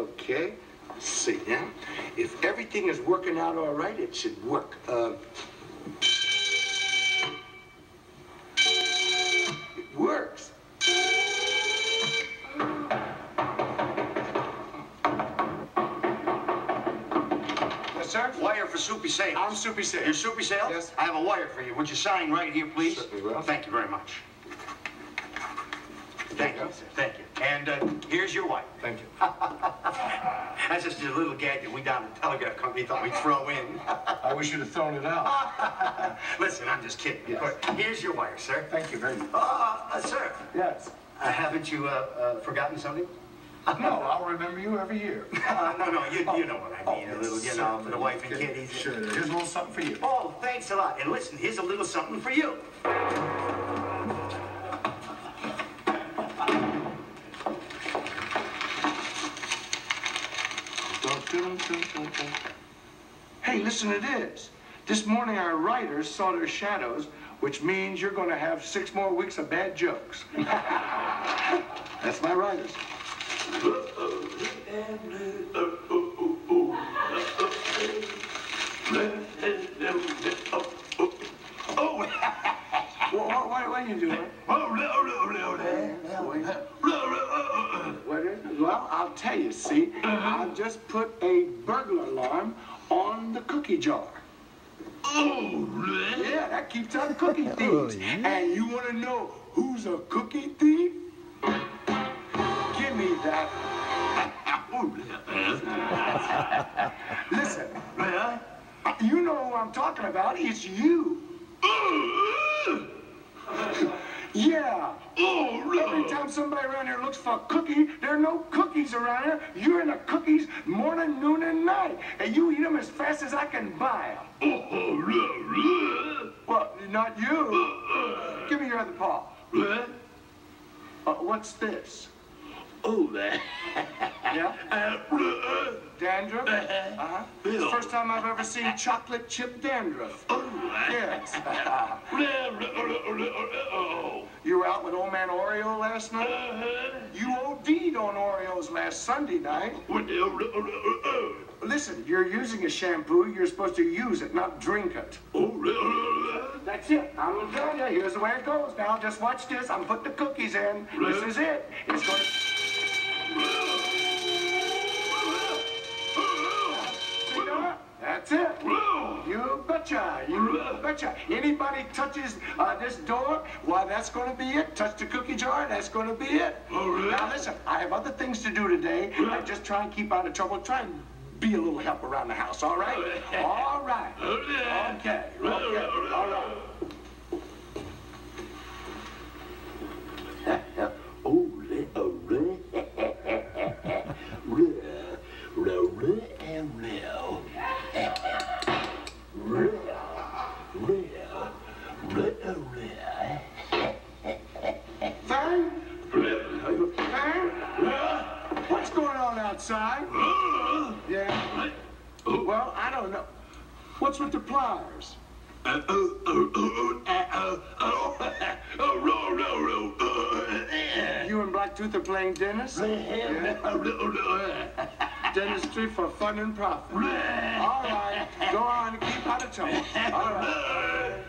Okay. See now, if everything is working out all right, it should work. Uh, it works. Yes, sir. Wire for Soupy Sales. I'm Soupy Sales. You're Soupy Sales? Yes. I have a wire for you. Would you sign right here, please? Certainly will. Thank you very much. Thank you, you sir. Thank you. And uh, here's your wife. Thank you. That's just a little gag that we down at the telegraph company thought we'd throw in. I wish you'd have thrown it out. Listen, I'm just kidding. Yes. Course. Here's your wire, sir. Thank you very much. Uh, uh, sir, Yes. uh, haven't you uh, uh, forgotten something? No, I'll remember you every year. Uh, no, no, you, you know what I mean. Oh, a little, you know, for the wife and kiddies. Sure, here's a little something for you. Oh, thanks a lot. And listen, here's a little something for you. Hey, listen to this. This morning our writers saw their shadows, which means you're going to have six more weeks of bad jokes. That's my writers. What, what, what, what are you doing? I'll tell you, see, uh-huh. I just put a burglar alarm on the cookie jar. Oh, yeah, that keeps out cookie thieves. Oh, and you want to know who's a cookie thief? Give me that. Oh, Listen, uh-huh. uh, you know who I'm talking about. It's you. Uh-huh. Yeah. Every time somebody around here looks for a cookie, there are no cookies around here. You're in the cookies morning, noon, and night. And you eat them as fast as I can buy them. oh Well, not you. Give me your other paw. Uh, what's this? Oh, yeah? Dandruff? Uh-huh. It's the first time I've ever seen chocolate chip dandruff. Yes. Out with old man Oreo last night? You OD'd on Oreos last Sunday night. Listen, you're using a shampoo. You're supposed to use it, not drink it. That's it. I'm gonna tell you. Here's the way it goes now. Just watch this. I'm putting the cookies in. This is it. It's going See betcha. You betcha. Anybody touches uh, this door, why, that's going to be it. Touch the cookie jar, that's going to be it. Now, listen, I have other things to do today. I just try and keep out of trouble. Try and be a little help around the house, all right? All right. Okay. Okay. All right. Outside? Yeah. Well, I don't know. What's with the pliers? You and Blacktooth are playing Dennis? Dentistry for fun and profit. All right. Go on and keep out of trouble. All right.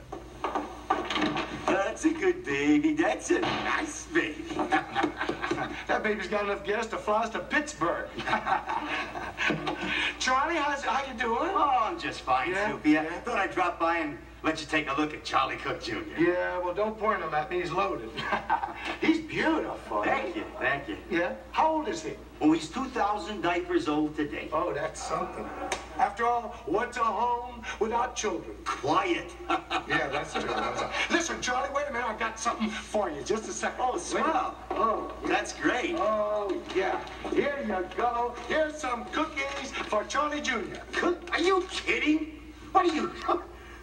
That's a good baby. That's a nice baby. Baby's got enough gas to fly us to Pittsburgh. Charlie, how's how you doing? Oh, I'm just fine, Yeah? Soupy. I thought I'd drop by and let you take a look at Charlie Cook Jr. Yeah, well, don't point him at me. He's loaded. he's beautiful. Thank you, thank you. Yeah? How old is he? Oh, he's 2,000 diapers old today. Oh, that's something. After all, what's a home without children? Quiet. Yeah, that's it. Listen, got something for you. Just a second. Oh, swell. Oh, That's great. oh, yeah. Here you go. Here's some cookies for Charlie Jr. Cook? Are you kidding? What are you?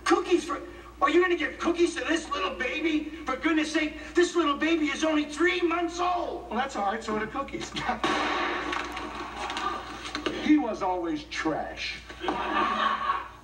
Cookies for? Are you gonna give cookies to this little baby? For goodness sake, this little baby is only three months old. Well, that's all right. So are the cookies. he was always trash.